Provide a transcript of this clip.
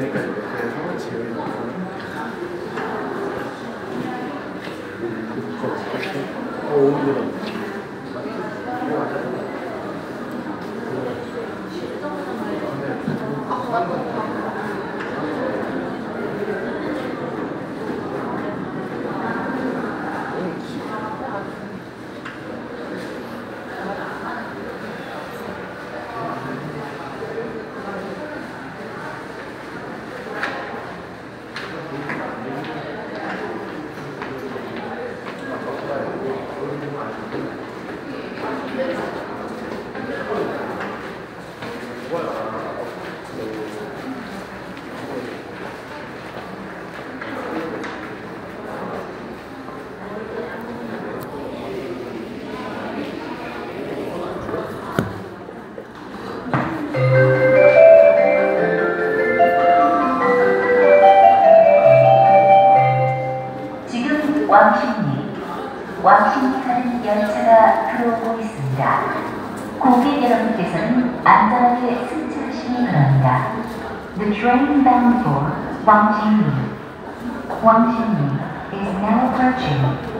되니까 이렇게 해서 지금이 어, 오늘은 딴 거. 왕십리, 가는 열차가 들어오고 있습니다. 고객 여러분께서는 안전하게 승차하시기 바랍니다. The train bound for 왕십리, 왕십리 is now approaching.